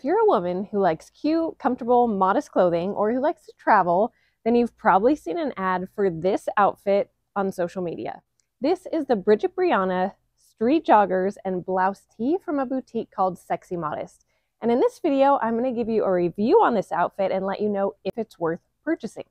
If you're a woman who likes cute, comfortable, modest clothing or who likes to travel, then you've probably seen an ad for this outfit on social media. This is the Brigitte Brianna street joggers and blouse tee from a boutique called Sexy Modest. And in this video, I'm going to give you a review on this outfit and let you know if it's worth purchasing.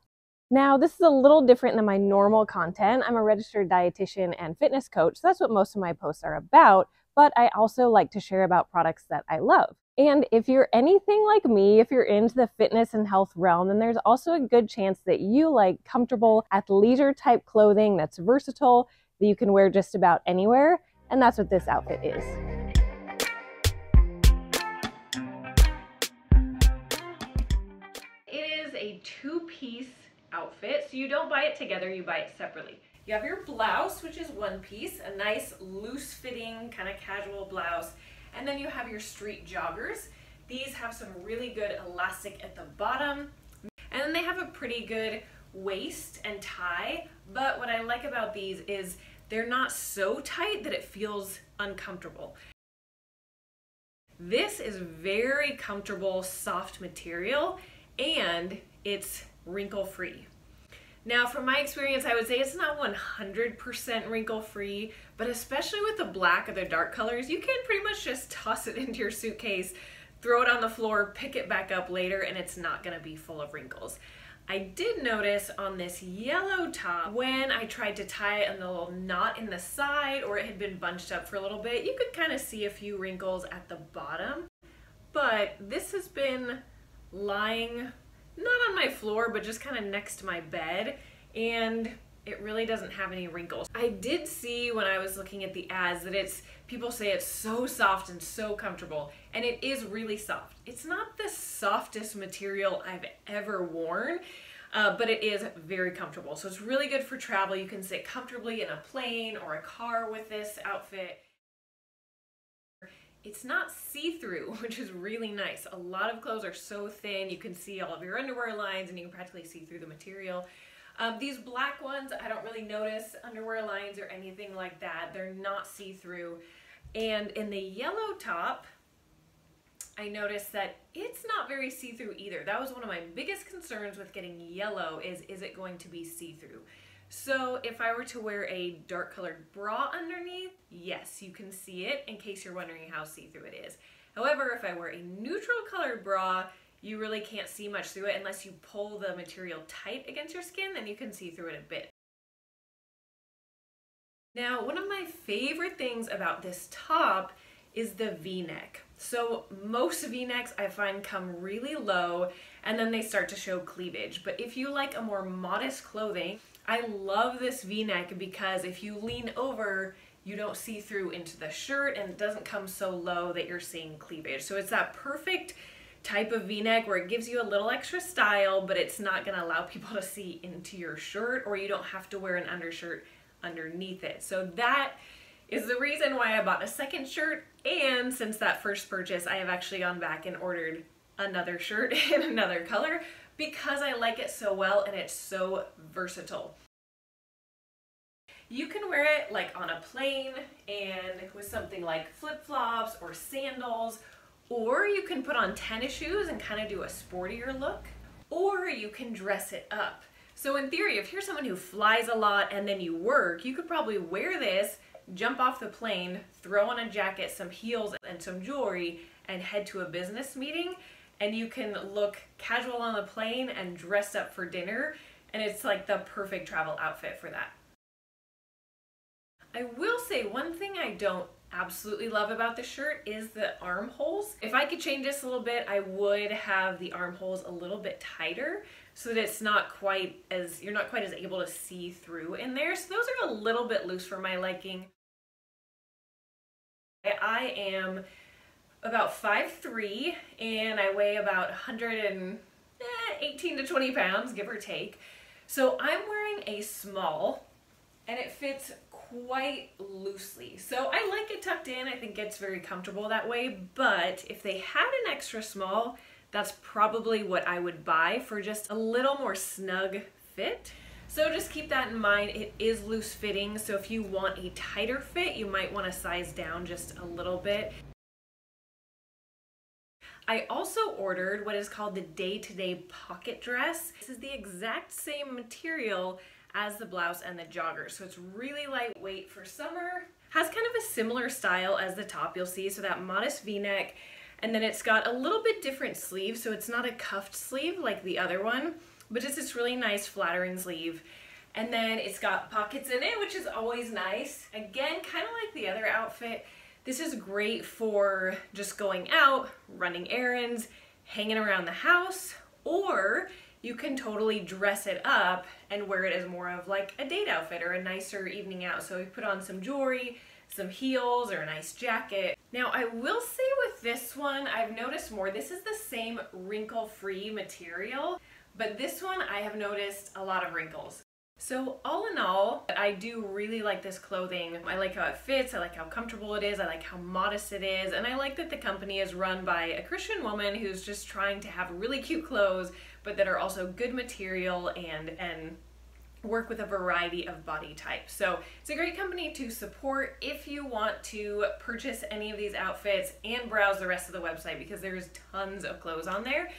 Now, this is a little different than my normal content. I'm a registered dietitian and fitness coach, so that's what most of my posts are about, but I also like to share about products that I love. And if you're anything like me, if you're into the fitness and health realm, then there's also a good chance that you like comfortable athleisure type clothing that's versatile, that you can wear just about anywhere. And that's what this outfit is. It is a two piece outfit. So you don't buy it together, you buy it separately. You have your blouse, which is one piece, a nice loose fitting kind of casual blouse. And then you have your street joggers. These have some really good elastic at the bottom. And then they have a pretty good waist and tie. But what I like about these is they're not so tight that it feels uncomfortable. This is very comfortable, soft material, and it's wrinkle free. Now, from my experience, I would say it's not 100% wrinkle free, but especially with the black or the dark colors, you can pretty much just toss it into your suitcase, throw it on the floor, pick it back up later, and it's not gonna be full of wrinkles. I did notice on this yellow top, when I tried to tie it in the little knot in the side or it had been bunched up for a little bit, you could kind of see a few wrinkles at the bottom. But this has been lying not on my floor, but just kind of next to my bed. And it really doesn't have any wrinkles. I did see when I was looking at the ads that it's, people say it's so soft and so comfortable, and it is really soft. It's not the softest material I've ever worn, uh, but it is very comfortable. So it's really good for travel. You can sit comfortably in a plane or a car with this outfit. It's not see-through, which is really nice. A lot of clothes are so thin, you can see all of your underwear lines and you can practically see through the material. Um, these black ones, I don't really notice underwear lines or anything like that. They're not see-through. And in the yellow top, I noticed that it's not very see-through either. That was one of my biggest concerns with getting yellow is, is it going to be see-through? So if I were to wear a dark colored bra underneath, yes, you can see it in case you're wondering how see-through it is. However, if I wear a neutral colored bra, you really can't see much through it unless you pull the material tight against your skin, then you can see through it a bit. Now, one of my favorite things about this top is the v-neck. So most v-necks I find come really low and then they start to show cleavage. But if you like a more modest clothing, I love this v-neck because if you lean over, you don't see through into the shirt and it doesn't come so low that you're seeing cleavage. So it's that perfect type of v-neck where it gives you a little extra style, but it's not gonna allow people to see into your shirt or you don't have to wear an undershirt underneath it. So that is the reason why I bought a second shirt and since that first purchase I have actually gone back and ordered another shirt in another color because I like it so well and it's so versatile. You can wear it like on a plane and with something like flip-flops or sandals, or you can put on tennis shoes and kind of do a sportier look, or you can dress it up. So in theory, if you're someone who flies a lot and then you work, you could probably wear this, jump off the plane, throw on a jacket, some heels, and some jewelry, and head to a business meeting and you can look casual on the plane and dressed up for dinner and it's like the perfect travel outfit for that. I will say one thing I don't absolutely love about the shirt is the armholes. If I could change this a little bit, I would have the armholes a little bit tighter so that it's not quite as, you're not quite as able to see through in there. So those are a little bit loose for my liking. I am about 5'3", and I weigh about 118 eh, to 20 pounds, give or take. So I'm wearing a small, and it fits quite loosely. So I like it tucked in. I think it's very comfortable that way, but if they had an extra small, that's probably what I would buy for just a little more snug fit. So just keep that in mind. It is loose fitting, so if you want a tighter fit, you might want to size down just a little bit. I also ordered what is called the day-to-day -day pocket dress. This is the exact same material as the blouse and the jogger. So it's really lightweight for summer. Has kind of a similar style as the top you'll see. So that modest v-neck and then it's got a little bit different sleeve. So it's not a cuffed sleeve like the other one, but just this really nice flattering sleeve. And then it's got pockets in it, which is always nice. Again, kind of like the other outfit. This is great for just going out, running errands, hanging around the house, or you can totally dress it up and wear it as more of like a date outfit or a nicer evening out. So we put on some jewelry, some heels, or a nice jacket. Now I will say with this one, I've noticed more, this is the same wrinkle-free material, but this one I have noticed a lot of wrinkles. So all in all, I do really like this clothing. I like how it fits, I like how comfortable it is, I like how modest it is, and I like that the company is run by a Christian woman who's just trying to have really cute clothes, but that are also good material and, and work with a variety of body types. So it's a great company to support if you want to purchase any of these outfits and browse the rest of the website because there's tons of clothes on there.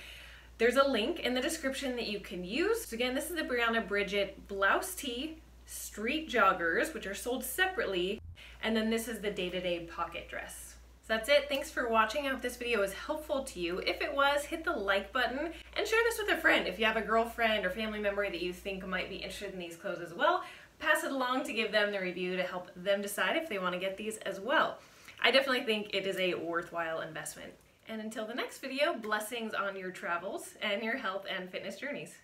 There's a link in the description that you can use. So again, this is the Brianna Brigitte blouse tee street joggers, which are sold separately. And then this is the day-to-day -day pocket dress. So that's it. Thanks for watching. I hope this video was helpful to you. If it was, hit the like button and share this with a friend. If you have a girlfriend or family member that you think might be interested in these clothes as well, pass it along to give them the review to help them decide if they want to get these as well. I definitely think it is a worthwhile investment. And until the next video, blessings on your travels and your health and fitness journeys.